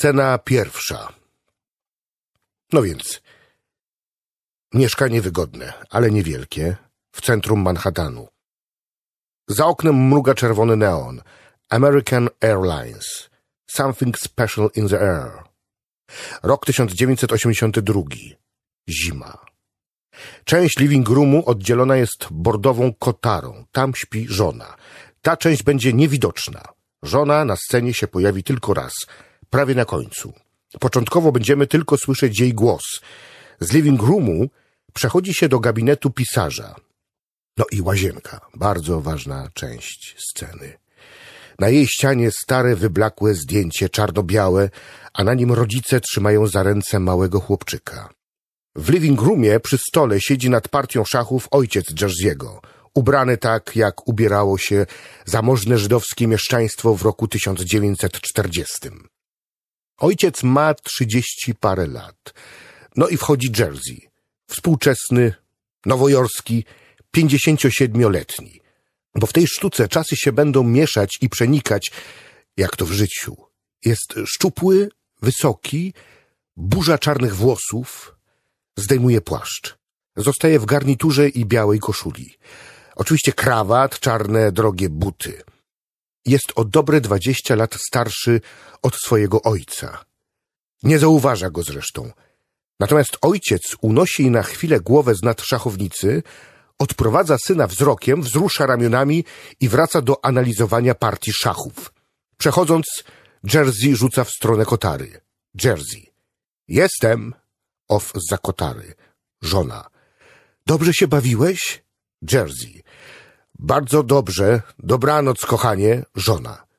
Scena pierwsza. No więc, mieszkanie wygodne, ale niewielkie, w centrum Manhattanu. Za oknem mruga czerwony neon. American Airlines. Something special in the air. Rok 1982. Zima. Część living roomu oddzielona jest bordową kotarą. Tam śpi żona. Ta część będzie niewidoczna. Żona na scenie się pojawi tylko raz, prawie na końcu. Początkowo będziemy tylko słyszeć jej głos. Z living roomu przechodzi się do gabinetu pisarza. No i łazienka, bardzo ważna część sceny. Na jej ścianie stare, wyblakłe zdjęcie, czarno-białe, a na nim rodzice trzymają za ręce małego chłopczyka. W living roomie przy stole siedzi nad partią szachów ojciec Jerzy'ego, ubrany tak, jak ubierało się zamożne żydowskie mieszczaństwo w roku 1940. Ojciec ma trzydzieści parę lat. No i wchodzi Jersey, współczesny, nowojorski, pięćdziesięciosiedmioletni. Bo w tej sztuce czasy się będą mieszać i przenikać, jak to w życiu. Jest szczupły, wysoki, burza czarnych włosów, zdejmuje płaszcz. Zostaje w garniturze i białej koszuli. Oczywiście krawat, czarne, drogie buty. Jest o dobre dwadzieścia lat starszy od swojego ojca. Nie zauważa go zresztą. Natomiast ojciec unosi na chwilę głowę z nad szachownicy, odprowadza syna wzrokiem, wzrusza ramionami i wraca do analizowania partii szachów. Przechodząc, Jersey rzuca w stronę kotary. Jersey. Jestem. Off za kotary. Żona. Dobrze się bawiłeś? Jersey. Bardzo dobrze. Dobranoc, kochanie. Żona.